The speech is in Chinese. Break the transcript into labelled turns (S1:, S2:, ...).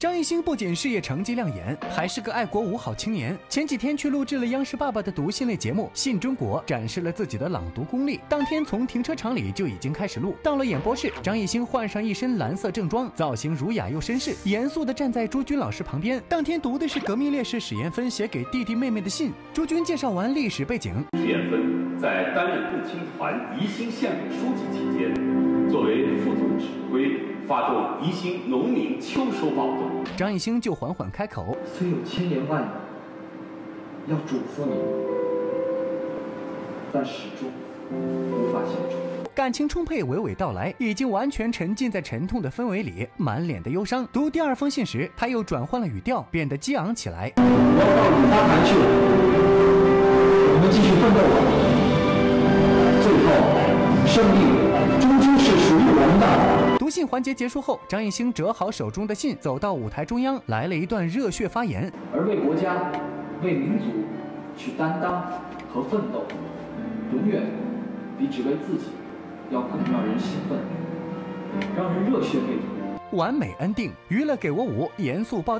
S1: 张艺兴不仅事业成绩亮眼，还是个爱国五好青年。前几天去录制了央视爸爸的读信类节目《信中国》，展示了自己的朗读功力。当天从停车场里就已经开始录，到了演播室，张艺兴换上一身蓝色正装，造型儒雅又绅士，严肃地站在朱军老师旁边。当天读的是革命烈士史艳芬写给弟弟妹妹的信。朱军介绍完历史背景，
S2: 史艳芬在担任共青团宜兴县委书记期间，作为副总指挥。发动宜兴农民秋收暴动，
S1: 张艺兴就缓缓开口：“
S3: 虽有千言万语要嘱咐你，但始终无法献出。”
S1: 感情充沛，娓娓道来，已经完全沉浸在沉痛的氛围里，满脸的忧伤。读第二封信时，他又转换了语调，变得激昂起来：“
S3: 我要到五花台去了，的。”
S1: 信环节结束后，张艺兴折好手中的信，走到舞台中央，来了一段热血发言。
S3: 而为国家、为民族去担当和奋斗，永远比只为自己要更让人兴奋，让人热血沸腾。
S1: 完美 ending，娱乐给我五，严肃报。